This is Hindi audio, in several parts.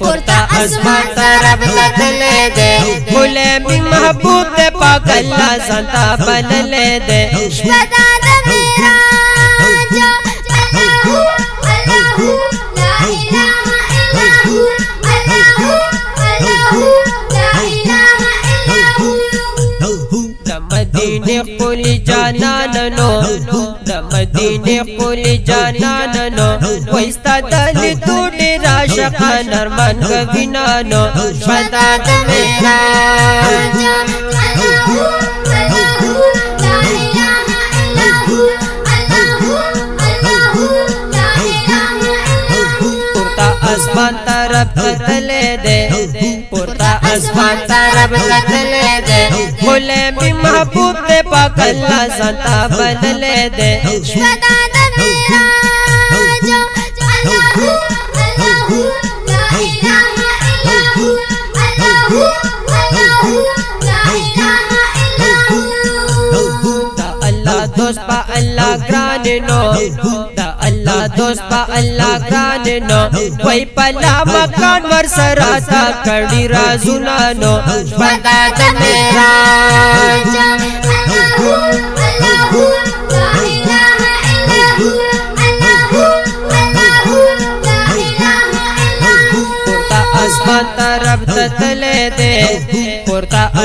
पुरता आसमां तरफ़ बदले दे। भूले भी महबूब ते पागला संता बदले दे। बता दो मेरा जो अल्लाह अल्लाह ला इलाहा इल्लहू अल्लाह अल्लाह मदीने कुल जाना नो मदीने कुल जाना नो वैस्ता मन मन कभी नो बता दे मेरा आसमान तरफ़ बदले दे। पुरता आसमान तरफ़ बदले दे। बोले भी महबूब पे पकल्ला संता बदले दे। दोस्त पा अल्लाह ग्रान नो अल्लाह दोस्त पा अल्लाह ग्रान नो कोई पला मकान वर सराता कड़ी राजुना नो बता मेरा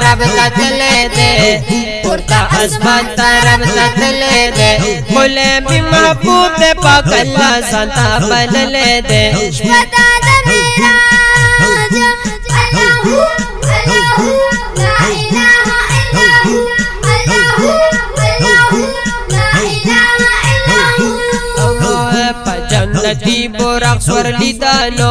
तरफ़ तदले दे कुर्ता आसमान तरफ़ तदले दे मुले भी महबूब पाक अल्लाह सता बदले दे बता दे मेरा बोरा स्वर्णी लीदानो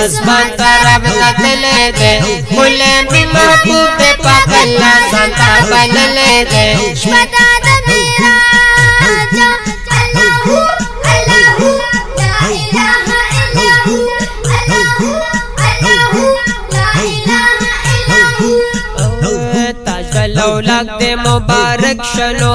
किस्मत तरफ़ बदले दे मुले भी महबूब पागला संता बदले दे बता दे मेरा राजा अल्लाहू अल्लाहू ला इलाहा इल्लाहू अल्लाहू अल्लाहू ला इलाहा इल्लाहू। ताज लौ लगते मुबारक शनो।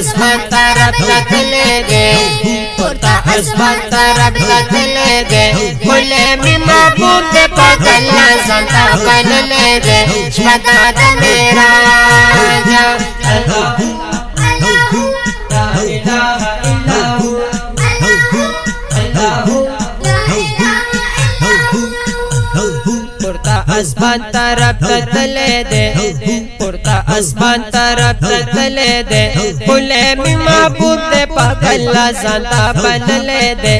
हसबैंड तारा दे। आसमान तरफ़ तले दे फुले में महबूब दे पाक बदले सदा बनले दे।